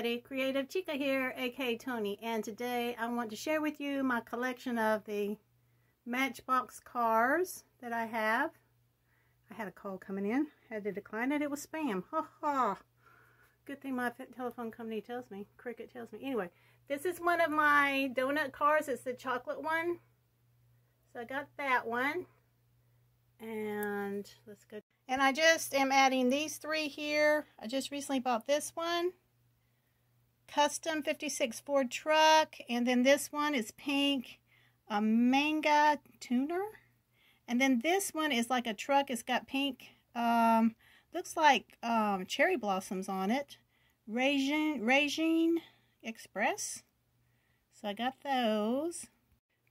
everybody, Creative Chica here, aka Tony, and today I want to share with you my collection of the Matchbox cars that I have. I had a call coming in, had to decline it, it was spam. Ha ha! Good thing my telephone company tells me, Cricket tells me. Anyway, this is one of my donut cars, it's the chocolate one. So I got that one. And let's go. And I just am adding these three here. I just recently bought this one custom 56 Ford truck. And then this one is pink, a manga tuner. And then this one is like a truck. It's got pink, um, looks like um, cherry blossoms on it. Regine, Regine Express. So I got those.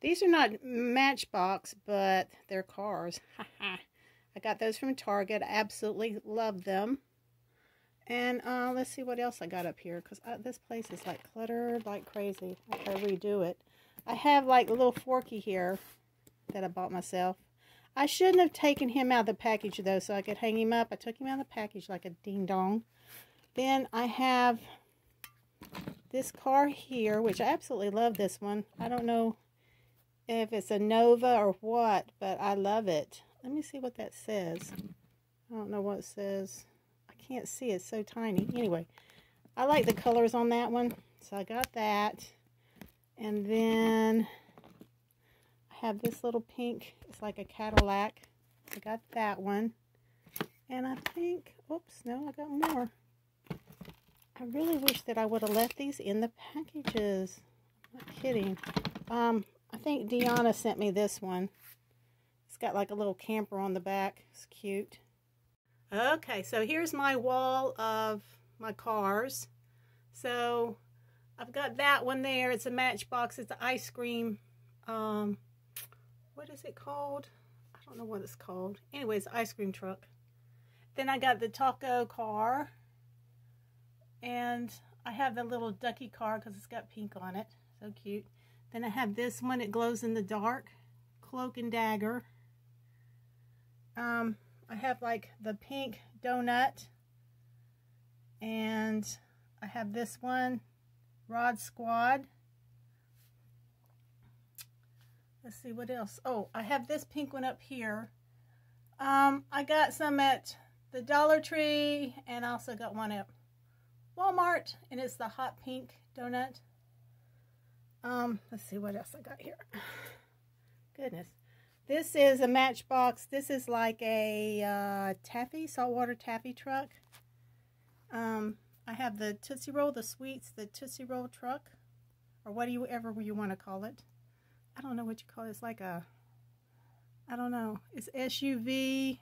These are not Matchbox, but they're cars. I got those from Target. I absolutely love them. And uh, let's see what else I got up here. Because this place is like cluttered like crazy. I redo it. I have like a little Forky here that I bought myself. I shouldn't have taken him out of the package though so I could hang him up. I took him out of the package like a ding dong. Then I have this car here, which I absolutely love this one. I don't know if it's a Nova or what, but I love it. Let me see what that says. I don't know what it says can't see. It's so tiny. Anyway, I like the colors on that one. So I got that. And then I have this little pink. It's like a Cadillac. I got that one. And I think, oops, no, I got more. I really wish that I would have left these in the packages. I'm not kidding. Um, I think Deanna sent me this one. It's got like a little camper on the back. It's cute. Okay, so here's my wall of my cars. So I've got that one there. It's a Matchbox. It's an ice cream. Um, what is it called? I don't know what it's called. Anyways, ice cream truck. Then I got the taco car. And I have the little ducky car because it's got pink on it. So cute. Then I have this one. It glows in the dark. Cloak and Dagger. Um, I have like the pink donut and I have this one Rod Squad. Let's see what else? Oh I have this pink one up here. Um, I got some at the Dollar Tree and I also got one at Walmart and it's the hot pink donut. Um, let's see what else I got here. Goodness this is a Matchbox. This is like a uh, taffy, saltwater taffy truck. Um, I have the Tootsie Roll, the sweets, the Tootsie Roll truck, or whatever you want to call it. I don't know what you call it. It's like a, I don't know. It's SUV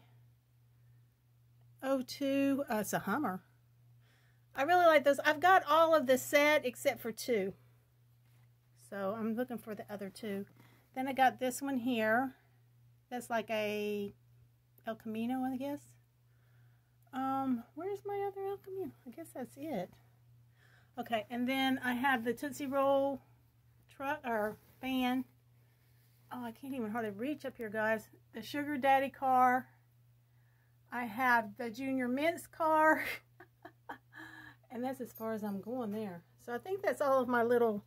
02. Uh, it's a Hummer. I really like those. I've got all of the set except for two. So I'm looking for the other two. Then I got this one here. That's like a El Camino, I guess. Um, where's my other El Camino? I guess that's it. Okay, and then I have the Tootsie Roll truck or van. Oh, I can't even hardly reach up here, guys. The Sugar Daddy car. I have the Junior Mints car. and that's as far as I'm going there. So I think that's all of my little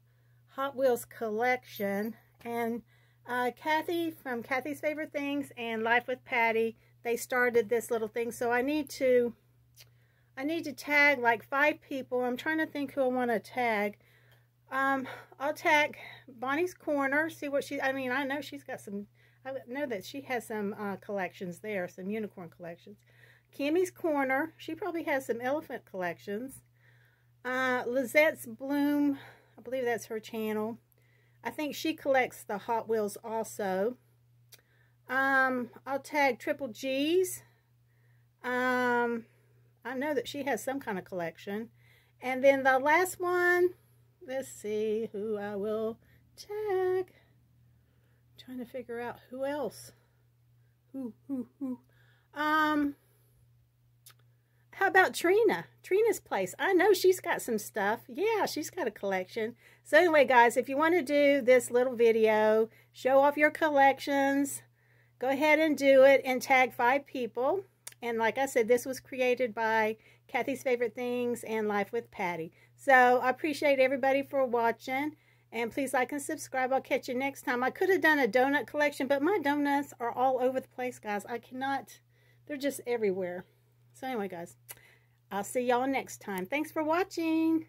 Hot Wheels collection. And uh, Kathy from Kathy's Favorite Things and Life with Patti, they started this little thing. So I need to, I need to tag like five people. I'm trying to think who I want to tag. Um, I'll tag Bonnie's Corner, see what she, I mean, I know she's got some, I know that she has some uh, collections there, some unicorn collections. Kimmy's Corner, she probably has some elephant collections. Uh, Lizette's Bloom, I believe that's her channel. I think she collects the Hot Wheels also. Um, I'll tag Triple G's. Um, I know that she has some kind of collection. And then the last one, let's see who I will tag. I'm trying to figure out who else. Who, who, who. Um, how about Trina? Trina's place. I know she's got some stuff. Yeah, she's got a collection. So anyway, guys, if you want to do this little video, show off your collections, go ahead and do it and tag five people. And like I said, this was created by Kathy's Favorite Things and Life with Patti. So I appreciate everybody for watching. And please like and subscribe. I'll catch you next time. I could have done a donut collection, but my donuts are all over the place, guys. I cannot, they're just everywhere. So anyway, guys, I'll see y'all next time. Thanks for watching.